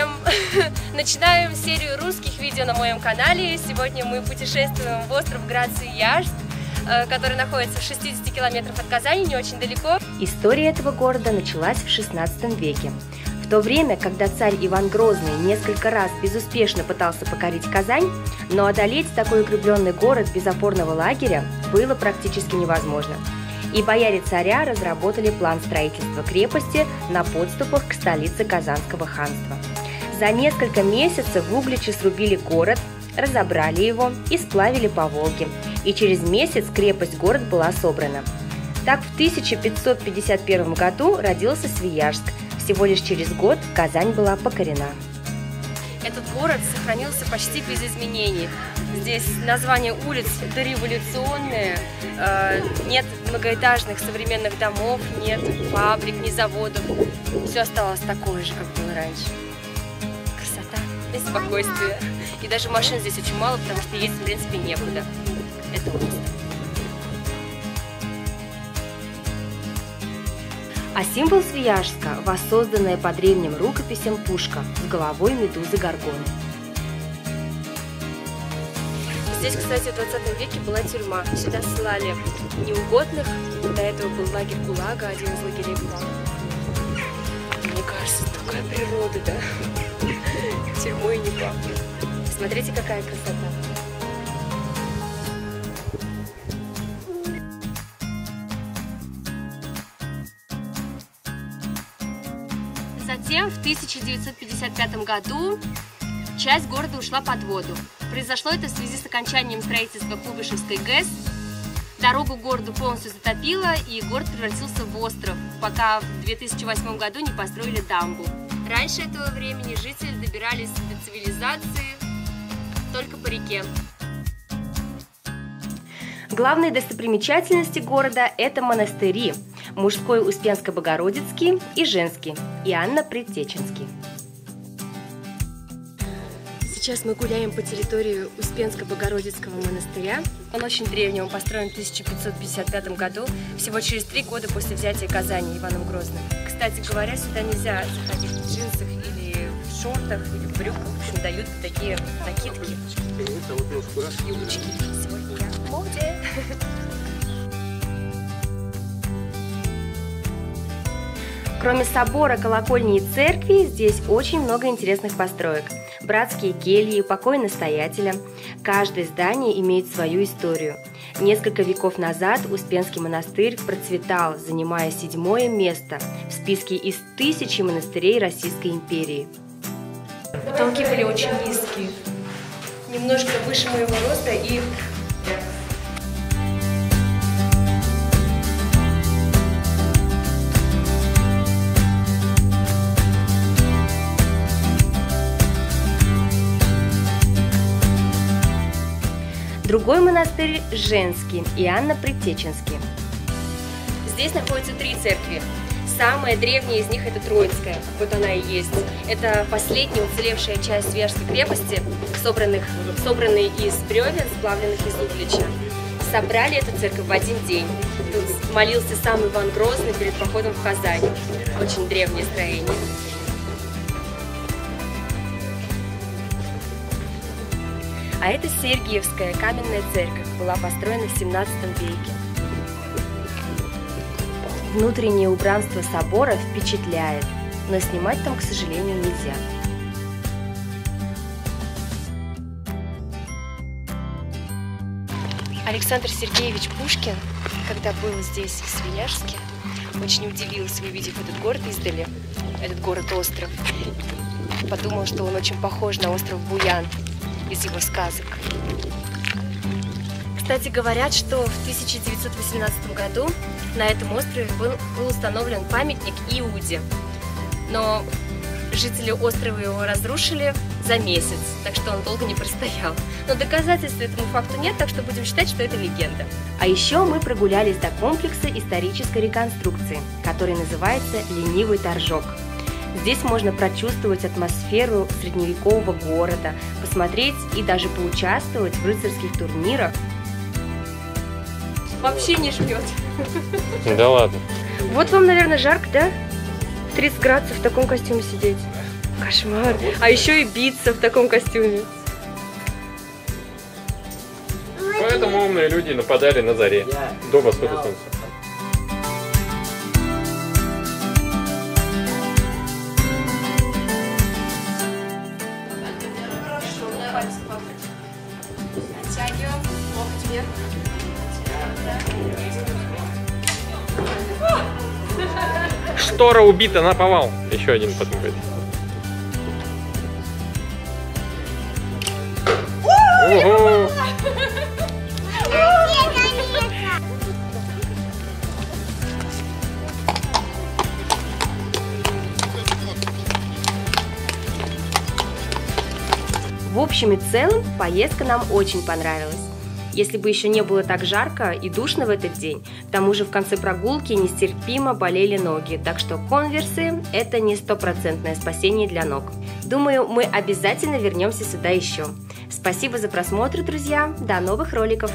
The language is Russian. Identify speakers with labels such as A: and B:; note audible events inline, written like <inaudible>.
A: Всем! <laughs> Начинаем серию русских видео на моем канале. Сегодня мы путешествуем в остров Граций-Яжск, э, который находится в 60 километрах от Казани, не очень далеко.
B: История этого города началась в 16 веке. В то время, когда царь Иван Грозный несколько раз безуспешно пытался покорить Казань, но одолеть такой укрепленный город без опорного лагеря было практически невозможно – и бояре царя разработали план строительства крепости на подступах к столице Казанского ханства. За несколько месяцев в Угличе срубили город, разобрали его и сплавили по Волге, и через месяц крепость-город была собрана. Так в 1551 году родился Свияжск. Всего лишь через год Казань была покорена.
A: Этот город сохранился почти без изменений. Здесь название улиц дореволюционные, э, нет многоэтажных современных домов, нет фабрик, ни заводов. Все осталось такое же, как было раньше. И спокойствие. И даже машин здесь очень мало, потому что ездить, в принципе, некуда. Это.
B: А символ Свияжска – воссозданная по древним рукописям пушка с головой медузы Гаргоны.
A: Здесь, кстати, в 20 веке была тюрьма. Сюда ссылали неугодных. До этого был лагерь ГУЛАГа, один из лагерей ГУЛАГа. Мне кажется, такая природа, да? <laughs> Тюрьмой не пахнет. Смотрите, какая красота. Затем в 1955 году часть города ушла под воду. Произошло это в связи с окончанием строительства Куйбышевской ГЭС. Дорогу городу полностью затопило, и город превратился в остров, пока в 2008 году не построили дамбу. Раньше этого времени жители добирались до цивилизации только по реке.
B: Главные достопримечательности города – это монастыри – мужской Успенско-Богородицкий и женский – Иоанна-Предтеченский.
A: Сейчас мы гуляем по территории Успенско-Богородицкого монастыря. Он очень древний, он построен в 1555 году, всего через три года после взятия Казани Иваном Грозным. Кстати говоря, сюда нельзя заходить в джинсах в шортах, или в брюках. В общем, дают такие накидки, юбочки. Сегодня я в моде.
B: Кроме собора, колокольни и церкви, здесь очень много интересных построек – братские кельи, покой настоятеля. Каждое здание имеет свою историю. Несколько веков назад Успенский монастырь процветал, занимая седьмое место в списке из тысячи монастырей Российской империи.
A: Потолки были очень низкие, немножко выше моего роста и
B: Другой монастырь женский, Иоанна Предтеченский.
A: Здесь находятся три церкви. Самая древняя из них это Троицкая, вот она и есть. Это последняя уцелевшая часть Свияжской крепости, собранных, собранные из бревен, сплавленных из углича. Собрали эту церковь в один день. Тут молился сам Иван Грозный перед походом в Казань. Очень древнее строение.
B: А это Сергиевская каменная церковь, была построена в 17 веке. Внутреннее убранство собора впечатляет, но снимать там, к сожалению, нельзя.
A: Александр Сергеевич Пушкин, когда был здесь, в Свияжске, очень удивился, увидев этот город издали, этот город-остров. Подумал, что он очень похож на остров Буян, из его сказок. Кстати, говорят, что в 1918 году на этом острове был, был установлен памятник Иуде. Но жители острова его разрушили за месяц, так что он долго не простоял. Но доказательств этому факту нет, так что будем считать, что это легенда.
B: А еще мы прогулялись до комплекса исторической реконструкции, который называется «Ленивый торжок». Здесь можно прочувствовать атмосферу средневекового города, посмотреть и даже поучаствовать в рыцарских турнирах.
A: Вообще не жмет.
C: Да ладно.
A: Вот вам, наверное, жарко, да? 30 градусов в таком костюме сидеть. Кошмар. А еще и биться в таком костюме.
C: Поэтому умные люди нападали на заре, до восхода солнца.
D: Оттягиваем, локоть вверх.
C: Штора убита на повал. Еще один. Ого!
A: В общем и целом, поездка нам очень понравилась. Если бы еще не было так жарко и душно в этот день, к тому же в конце прогулки нестерпимо болели ноги, так что конверсы – это не стопроцентное спасение для ног. Думаю, мы обязательно вернемся сюда еще. Спасибо за просмотр, друзья, до новых роликов!